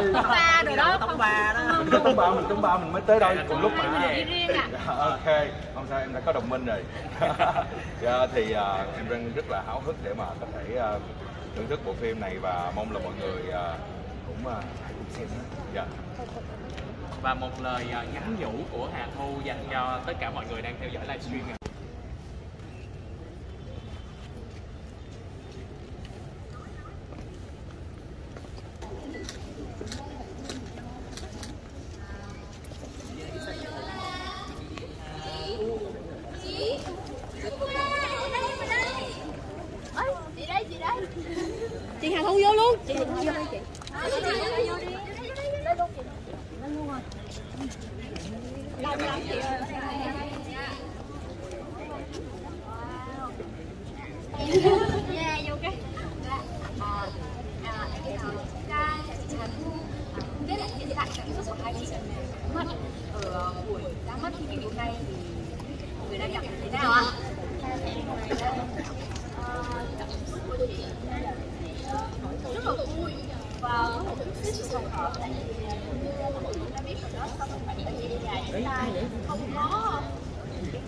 ơi ba rồi đó tống ba đó Cái tống ba mình tống ba mình mới tới đây cùng lúc mà Đi riêng à ok không sao em đã có đồng minh rồi dạ, thì uh, em đang rất là háo hức để mà có thể uh, thưởng thức bộ phim này và mong là mọi người uh, cũng uh, hãy cùng xem nhé dạ và một lời à, nhắn nhủ của Hà Thu dành cho tất cả mọi người đang theo dõi livestream này. chị đây chị đây chị Hà Thu vô luôn chị Hà Thu vô đây chị vô đi đây luôn chị đây luôn rồi đông lắm chị ơi yeah vô cái à à cái nào ca chị Hà Thu không biết là hiện tại cảm xúc của hai chị mất ở buổi ra mắt thì ngày hôm nay thì mọi người đang cảm thấy thế nào ạ? rất là vui và có một chút xíu sự hồi hộp tại vì chúng ta biết rồi đó sau một khoảng thời gian dài chúng ta không có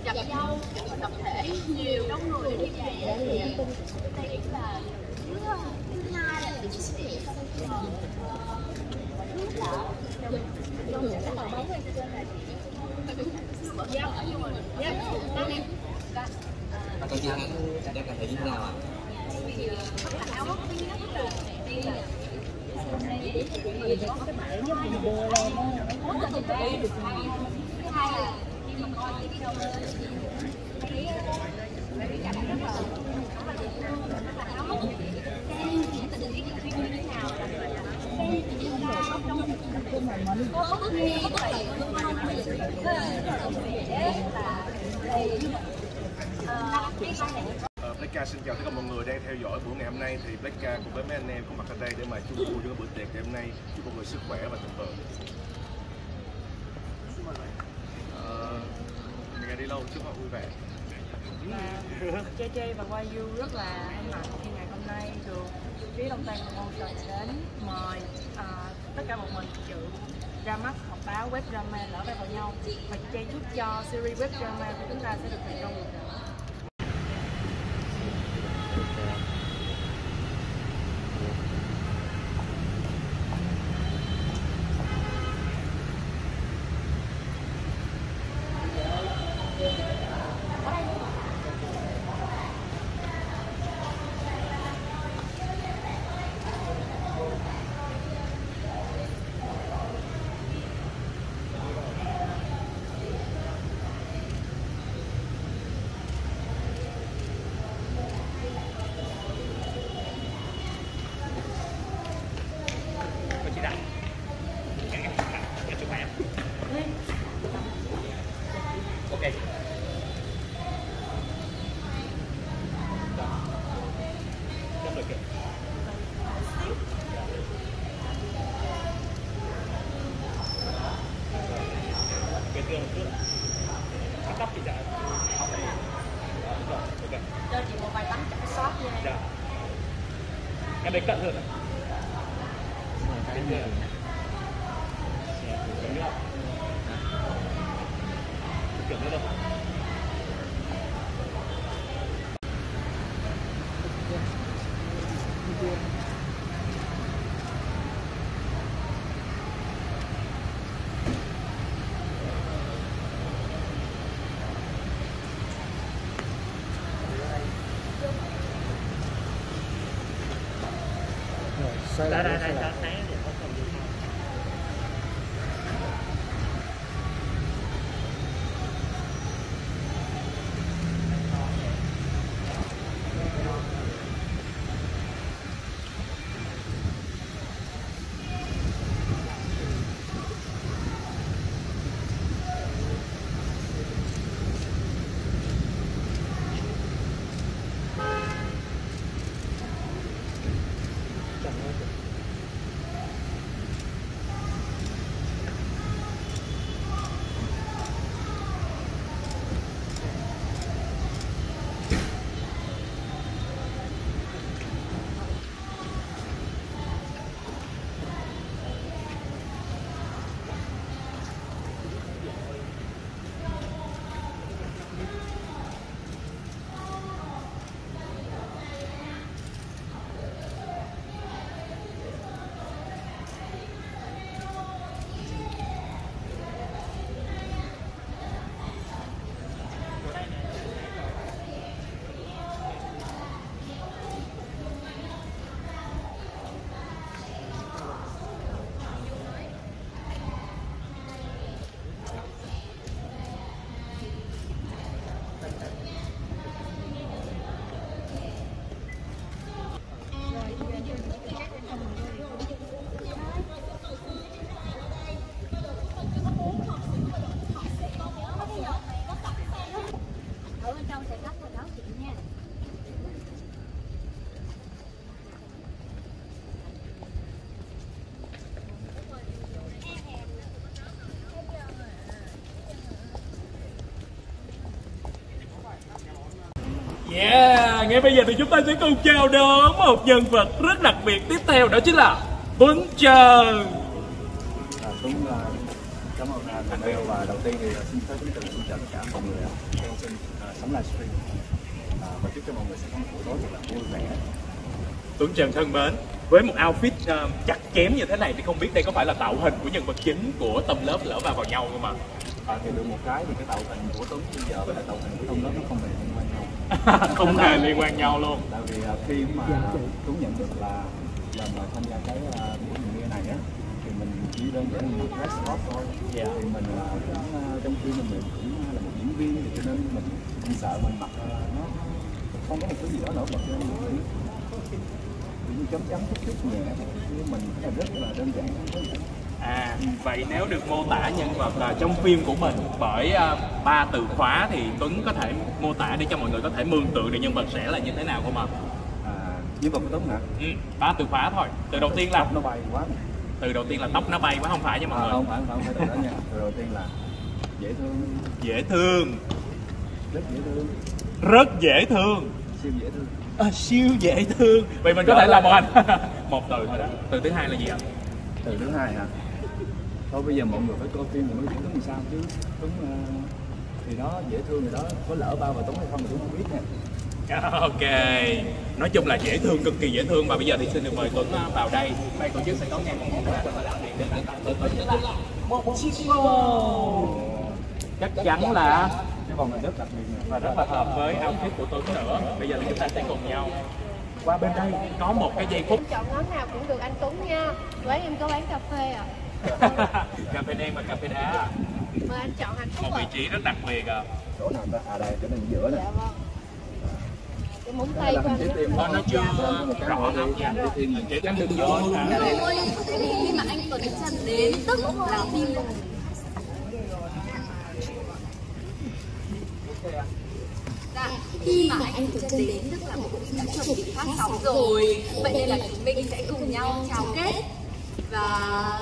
gặp nhau gặp tập thể nhiều đông người như vậy á, thì đây cũng là thứ thứ hai là sự xuất hiện sau khi mà thứ là trong những cái tàu bóng ở trên này Dạ, dạ, đang em. Và công ty hãng đang cảm thấy như thế nào ạ? Ờ, Blackca xin chào tất cả mọi người đang theo dõi buổi ngày hôm nay thì Blackca cùng với mấy anh em có mặt ở đây để mà chung vui cho bữa tiệc ngày hôm nay chúc mọi người sức khỏe và thịnh vượng. Ờ, mình đã đi lâu chúc họ vui vẻ và Chê Chê và Quay Du rất là hân hạnh khi ngày hôm nay được phía Long Tây Promotion đến mời uh, tất cả bọn mình dự ra mắt họp báo web drama lỡ vai vào nhau. Và Chê chúc cho series web drama của chúng ta sẽ được thành công. Cái tương. Cắt tóc dạ. Rồi. Ok. cho chị một vài tấm chăm sót nha Dạ. Em lấy cận hơn ạ. Bên Kiểu nữa đâu. Sáng để có phần đi ngay bây giờ thì chúng ta sẽ cùng chào đón một nhân vật rất đặc biệt tiếp theo đó chính là Tuấn Trần À, Tuấn à, cảm ơn à, Thành Bell và đầu tiên thì xin phép kính từ xin chào tất cả mọi người à, đang xem à, sóng livestream à, và chúc cho mọi người sẽ có một buổi tối thật là vui vẻ. Tuấn Trần thân mến với một outfit uh, chặt chém như thế này thì không biết đây có phải là tạo hình của nhân vật chính của tâm lớp lỡ vào vào nhau không ạ? À, thì được một cái thì cái tạo hình của Tuấn bây giờ với lại tạo hình của Thông lớp nó không hề liên quan nhau. không hề liên quan nhau luôn. Tại vì à, khi mà Tuấn nhận được là là mà tham gia cái à, buổi mình nghe này á thì mình chỉ đơn giản là một dress code thôi. Dạ. Thì mình à, cũng trong khi mình cũng là một diễn viên thì cho nên mình mình sợ mình mặc nó không có một cái gì đó nổi bật lên mình nghĩ kiểu như chấm chấm chút chút nhẹ nhưng mình là rất là đơn giản đơn giản À, vậy nếu được mô tả nhân vật là trong phim của mình bởi uh, ba từ khóa thì Tuấn có thể mô tả để cho mọi người có thể mường tượng được nhân vật sẽ là như thế nào không ạ? à, nhân vật của Tuấn hả Ừ, ba từ khóa thôi. Từ đầu tiên là Tóc nó bay quá từ đầu tiên là tóc nó bay quá không phải nha mọi à, người. không phải không phải từ đó nha từ đầu tiên là dễ thương Dễ thương, rất dễ thương rất dễ thương. siêu dễ thương À, siêu dễ thương. Vậy mình có Đó thể là- một anh một từ thôi đó. Từ thứ hai là gì ạ? từ thứ hai hả thôi bây giờ mọi người phải coi phim thì mới biết Tuấn làm sao chứ. Tuấn ờ, thì đó dễ thương thì đó. Có lỡ bao và Tuấn hay không thì Tuấn không biết nè Ok, nói chung là dễ thương, cực kỳ dễ thương. Và bây giờ thì xin được mời Tuấn à, vào đây. Ban tổ chức sẽ có nghe một món quà rất là đặc biệt đến tặng Tuấn đó chính là một chiếc ô. Chắc chắn là cái vòng này rất đặc biệt và rất là hợp với outfit của Tuấn nữa. Bây giờ thì chúng ta sẽ cùng nhau qua bên đây. Có một cái giây phút. Chọn món nào cũng được anh Tuấn nha. Quán em có bán cà phê à cà phê đen và cà phê đá Mời anh chọn hạnh phúc một vị trí rất đặc biệt à. chỗ nào ta? À đây chỗ này giữa nè. Dạ vâng. Cái móng tay của anh Ờ, nó chưa một cái rõ lắm nha. trái tim này Để tránh được gió hả? Ôi, khi mà anh Tuấn Trần đến tức là phim Dạ, khi mà anh Tuấn Trần đến tức là bộ phim đã chuẩn bị phát sóng rồi. Vậy nên là chúng mình sẽ cùng nhau chào kết Và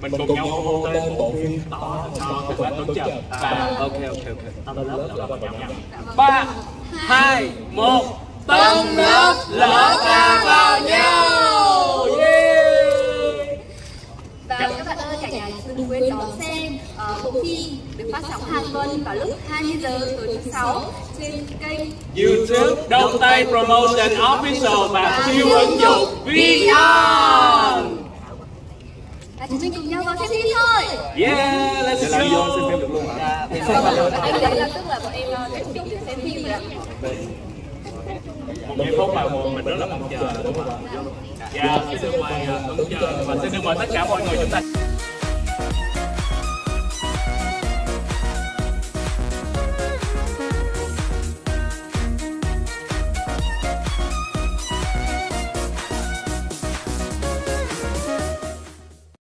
mình cùng nhau hô tên bộ phim to cho thật là Tuấn Trần và ok ok ok. Tâm lớp vào nhau. Nha ba hai một tâm lớp lỡ ra vào nhau. Yeah. Và các bạn ơi, cả nhà đừng quên đón xem ờ, bộ phim được phát sóng hàng tuần vào lúc 20 giờ tối thứ sáu trên kênh YouTube Đông Tây Promotion Official và siêu ứng dụng và chúng mình cùng nhau vào xem phim thôi. Yeah, let's go vô xem phim được luôn hả Anh đấy là tức là bọn em ờ, sẽ chuẩn bị xem phim rồi ạ. một giây phút mà mình rất là mong chờ đúng không ạ? Dạ, xin được mời uh, Tuấn và xin được mời tất cả mọi người chúng ta